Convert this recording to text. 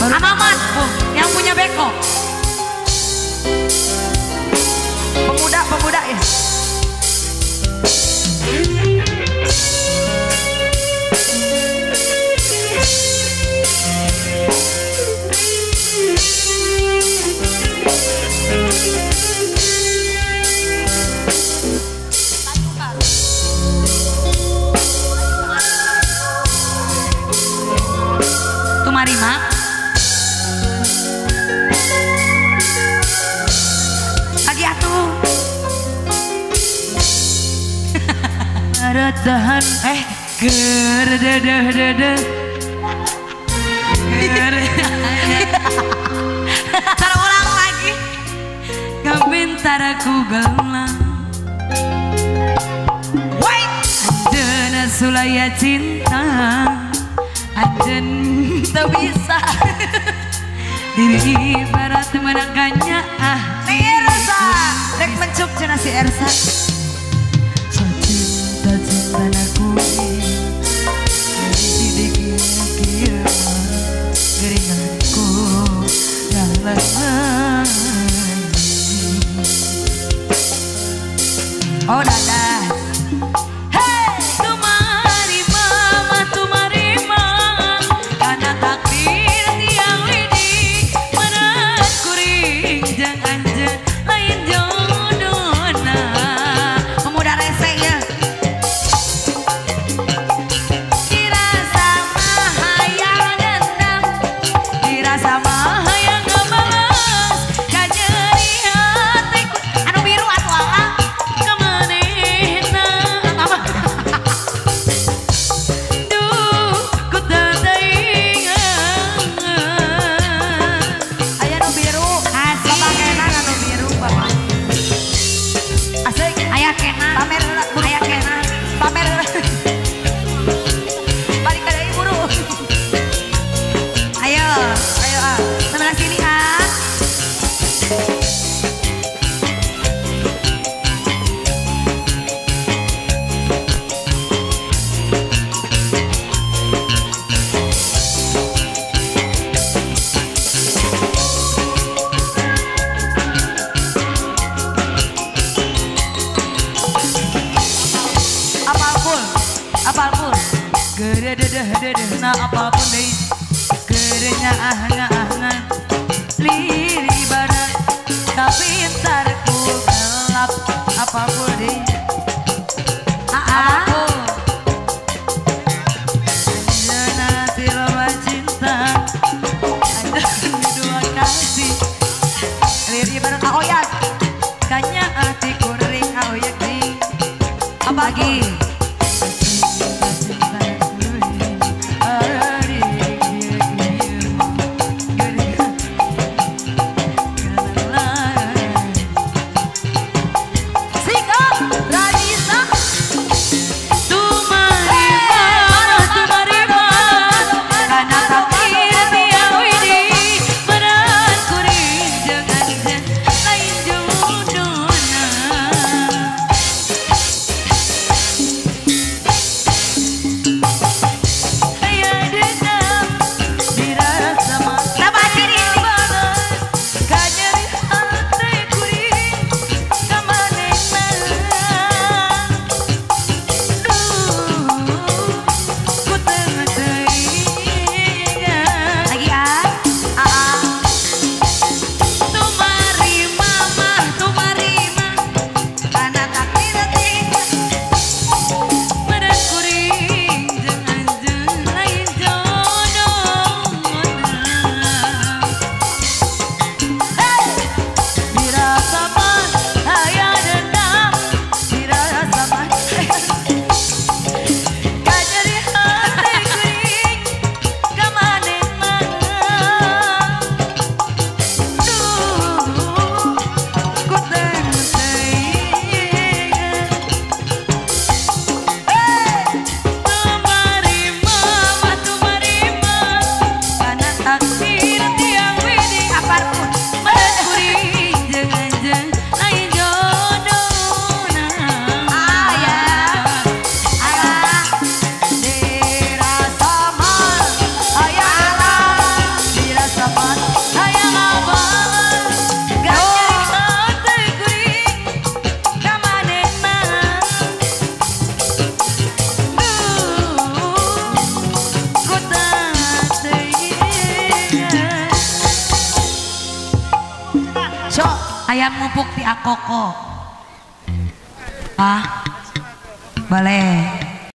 Baru Amamat, Bu, oh. yang punya beko. ada tahan eh gerdededede terulang lagi. Kebintar aku gelang. Ada nasulaya cinta. Ada tak bisa. Diri barat menangkannya ah. Ersa Rek mencuk cina si Ersa apa pun Gede dedeh dedeh na apa pun deh Gedenya ah nga ah nga barat Tapi ntar ku gelap apa pun deh ayam mupuk di akoko. Ah boleh